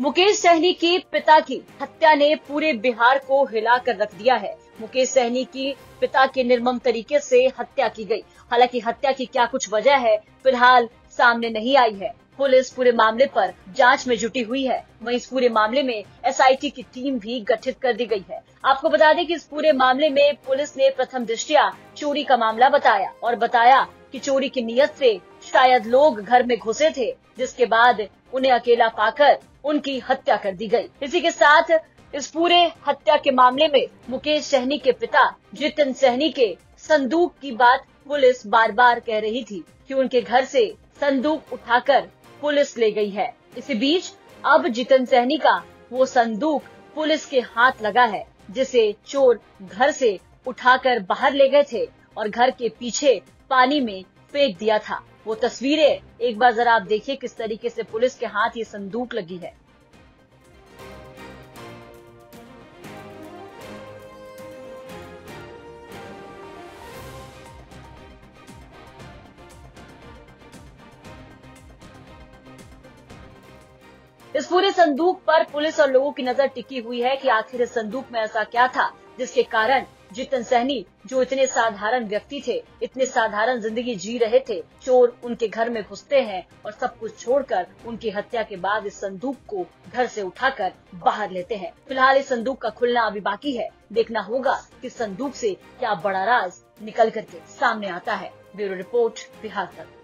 मुकेश सहनी के पिता की हत्या ने पूरे बिहार को हिला कर रख दिया है। मुकेश सहनी की पिता के निर्मम तरीके से हत्या की गई। हालाँकि हत्या की क्या कुछ वजह है, फ़िलहाल सामने नहीं आई है। पुलिस पूरे मामले पर जाँच में जुटी हुई है। वहीं इस पूरे मामले में एसआईटी की टीम भी गठित कर दी गई है। आपको बता दें कि इस पूरे मामले में पुलिस ने प्रथम दृष्टिया चोरी का मामला बताया और बताया कि चोरी की नीयत से शायद लोग घर में घुसे थे, जिसके बाद उन्हें अकेला पाकर उनकी हत्या कर दी गई। इसी के साथ इस पूरे हत्या के मामले में मुकेश सहनी के पिता जितिन सहनी के संदूक की बात पुलिस बार बार कह रही थी कि उनके घर से संदूक उठाकर पुलिस ले गई है। इसी बीच अब जितिन सहनी का वो संदूक पुलिस के हाथ लगा है, जिसे चोर घर से उठाकर बाहर ले गए थे और घर के पीछे पानी में फेंक दिया था। वो तस्वीरें, एक बार जरा आप देखिए किस तरीके से पुलिस के हाथ ये संदूक लगी है। इस पूरे संदूक पर पुलिस और लोगों की नज़र टिकी हुई है कि आखिर इस संदूक में ऐसा क्या था, जिसके कारण जितन सहनी, जो इतने साधारण व्यक्ति थे, इतने साधारण ज़िंदगी जी रहे थे, चोर उनके घर में घुसते हैं और सब कुछ छोड़कर उनकी हत्या के बाद इस संदूक को घर से उठाकर बाहर लेते हैं। फ़िलहाल इस संदूक का खुलना अभी बाकी है। देखना होगा कि संदूक से क्या बड़ा राज निकल करके सामने आता है। ब्यूरो रिपोर्ट बिहार तक।